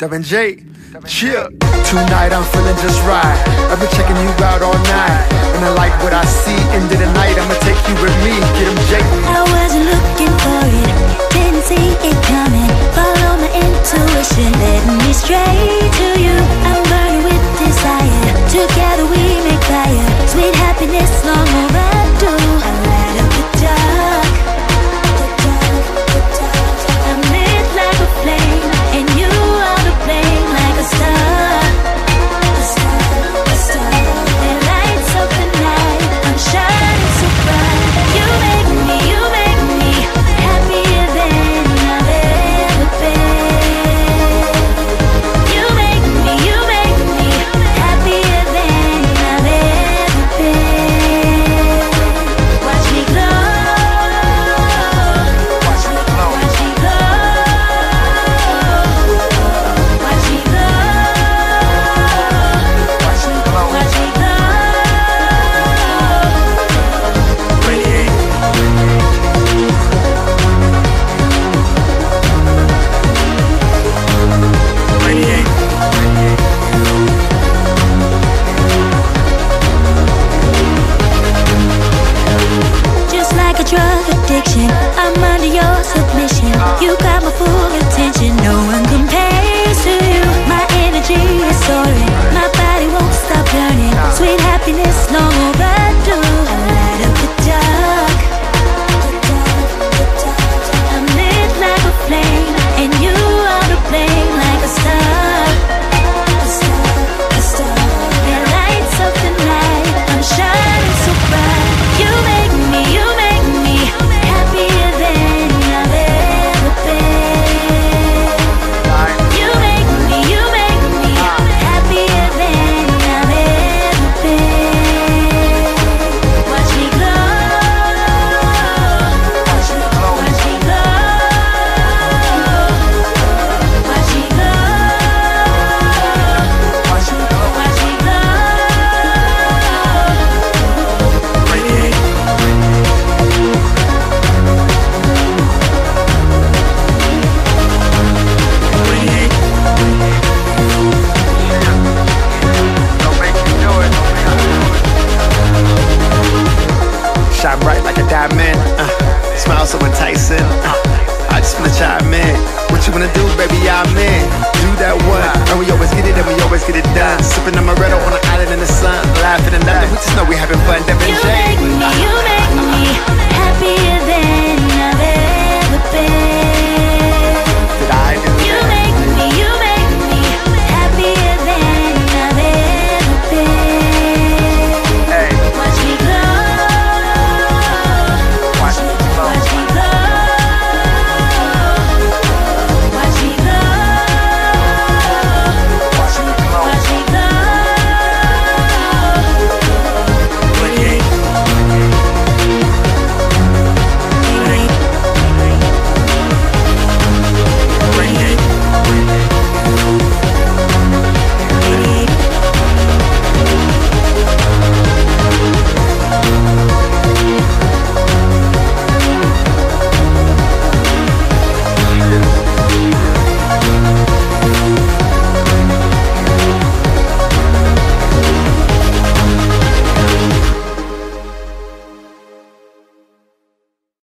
Devinjai. Chill. Tonight I'm feeling just right. I've been checking you out all night. And I like what I see. End of the night, I'ma take you with me. Get him, Jake. I wasn't looking for it. Didn't see it coming. Follow my intuition, led me straight. chime in. Uh, smile so enticing. Uh, I just wanna chime in. What you wanna do, baby? I'm in. Do that what, And we always get it, and we always get it done. Sipping on my red on an island in the sun.